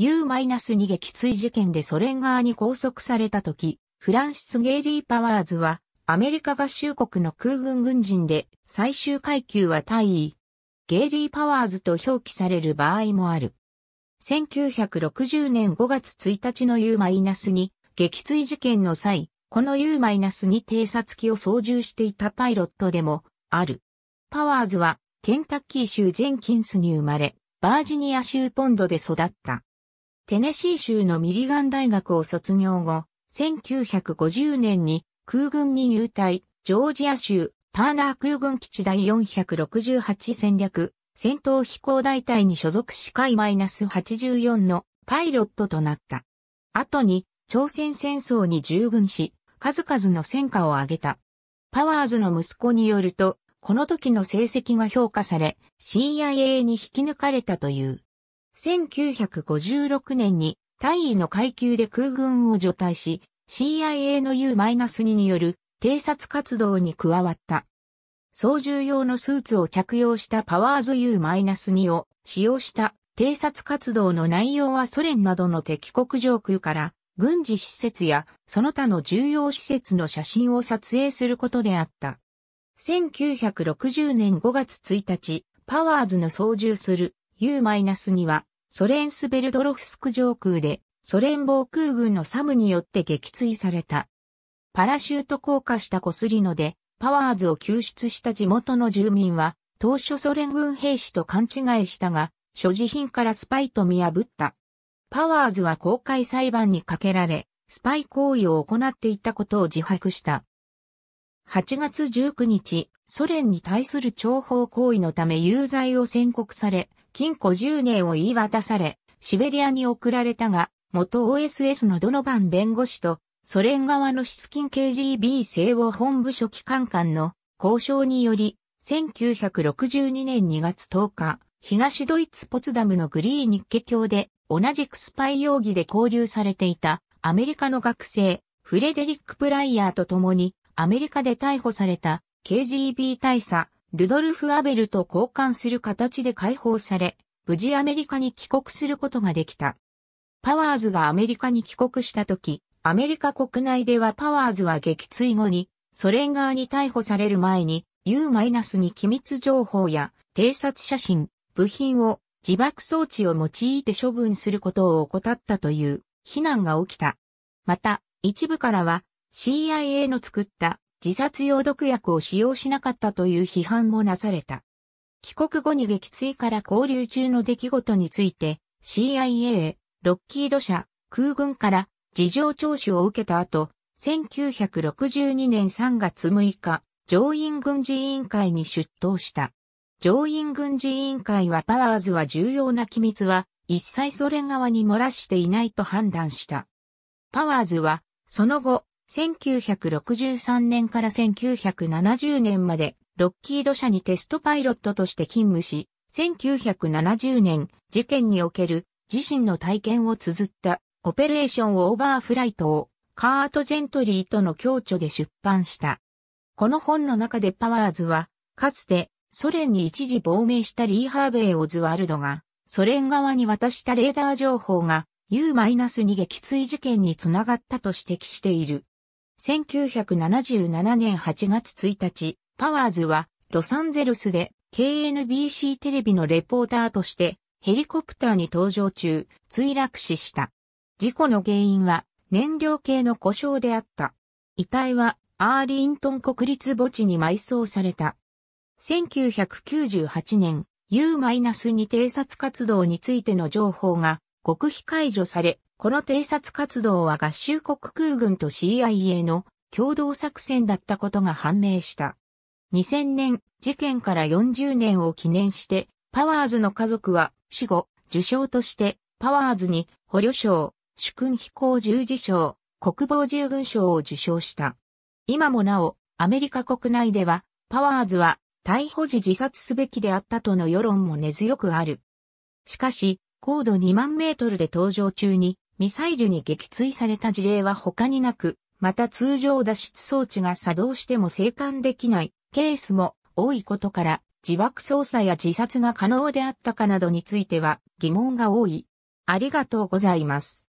U-2 撃墜事件でソ連側に拘束された時、フランシス・ゲイリー・パワーズは、アメリカ合衆国の空軍軍人で、最終階級は大尉。ゲイリー・パワーズと表記される場合もある。1960年5月1日の U-2 撃墜事件の際、この U-2 偵察機を操縦していたパイロットでもある。パワーズはケンタッキー州ジェンキンスに生まれ、バージニア州ポンドで育った。テネシー州のミリガン大学を卒業後、1950年に空軍に入隊、ジョージア州ターナー空軍基地第468戦略戦闘飛行大隊に所属し海 -84 のパイロットとなった。後に朝鮮戦争に従軍し、数々の戦果を挙げた。パワーズの息子によると、この時の成績が評価され、CIA に引き抜かれたという。1956年に大尉の階級で空軍を除隊し、CIA の U-2 による偵察活動に加わった。操縦用のスーツを着用したパワーズ U-2 を使用した偵察活動の内容はソ連などの敵国上空から軍事施設やその他の重要施設の写真を撮影することであった。1960年5月1日、パワーズの操縦する U-2 はソ連スベルドロフスク上空でソ連防空軍のサムによって撃墜された。パラシュート降下したコスリノでパワーズを救出した地元の住民は当初ソ連軍兵士と勘違いしたが所持品からスパイと見破った。パワーズは公開裁判にかけられ、スパイ行為を行っていたことを自白した。8月19日、ソ連に対する諜報行為のため有罪を宣告され、禁錮10年を言い渡され、シベリアに送られたが、元 OSS のドノバン弁護士と、ソ連側の出金 KGB 西欧本部書記官間の交渉により、1962年2月10日、東ドイツポツダムのグリーニッケ教で同じくスパイ容疑で交流されていたアメリカの学生フレデリック・プライヤーと共にアメリカで逮捕された KGB 大佐ルドルフ・アベルと交換する形で解放され、無事アメリカに帰国することができた。パワーズがアメリカに帰国した時、アメリカ国内ではパワーズは撃墜後に、ソ連側に逮捕される前に、U- に機密情報や偵察写真、部品を自爆装置を用いて処分することを怠ったという非難が起きた。また、一部からは CIA の作った自殺用毒薬を使用しなかったという批判もなされた。帰国後に撃墜から交流中の出来事について CIA、ロッキード社、空軍から事情聴取を受けた後、1962年3月6日、上院軍事委員会に出頭した。上院軍事委員会はパワーズは重要な機密は一切ソ連側に漏らしていないと判断した。パワーズはその後、1963年から1970年までロッキード社にテストパイロットとして勤務し、1970年事件における自身の体験を綴った Operation Overflight をカート・ジェントリーとの共著で出版した。この本の中でパワーズは、かつてソ連に一時亡命したリー・ハーベイ・オズワルドが、ソ連側に渡したレーダー情報が U-2 撃墜事件につながったと指摘している。1977年8月1日、パワーズはロサンゼルスで KNBC テレビのレポーターとしてヘリコプターに搭乗中墜落死した。事故の原因は燃料系の故障であった。遺体はアーリントン国立墓地に埋葬された。1998年、U-2 偵察活動についての情報が極秘解除され、この偵察活動は合衆国空軍と CIA の共同作戦だったことが判明した。2000年、事件から40年を記念して、パワーズの家族は死後、受賞として、パワーズに捕虜賞、主君飛行十字賞、国防従軍賞を受賞した。今もなお、アメリカ国内では、パワーズは逮捕時自殺すべきであったとの世論も根強くある。しかし、高度2万メートルで登場中にミサイルに撃墜された事例は他になく、また通常脱出装置が作動しても生還できないケースも多いことから自爆操作や自殺が可能であったかなどについては疑問が多い。ありがとうございます。